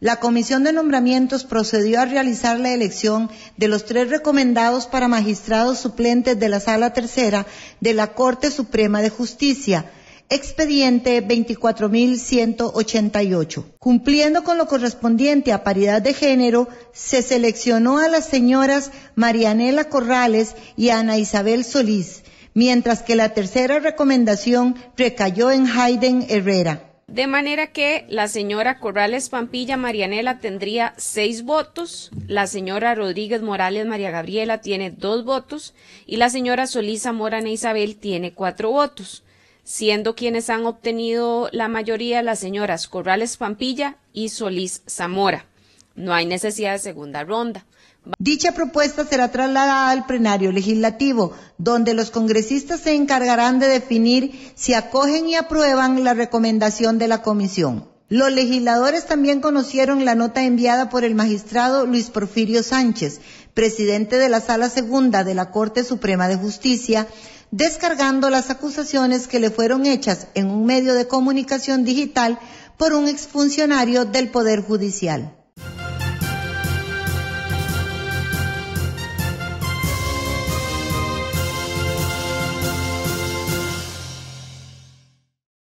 La Comisión de Nombramientos procedió a realizar la elección de los tres recomendados para magistrados suplentes de la Sala Tercera de la Corte Suprema de Justicia, expediente 24.188. Cumpliendo con lo correspondiente a paridad de género, se seleccionó a las señoras Marianela Corrales y Ana Isabel Solís, mientras que la tercera recomendación recayó en Hayden Herrera. De manera que la señora Corrales Pampilla Marianela tendría seis votos, la señora Rodríguez Morales María Gabriela tiene dos votos y la señora Solís Zamora Isabel tiene cuatro votos, siendo quienes han obtenido la mayoría las señoras Corrales Pampilla y Solís Zamora. No hay necesidad de segunda ronda. Dicha propuesta será trasladada al plenario legislativo, donde los congresistas se encargarán de definir si acogen y aprueban la recomendación de la comisión. Los legisladores también conocieron la nota enviada por el magistrado Luis Porfirio Sánchez, presidente de la Sala Segunda de la Corte Suprema de Justicia, descargando las acusaciones que le fueron hechas en un medio de comunicación digital por un exfuncionario del Poder Judicial.